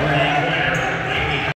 Wow.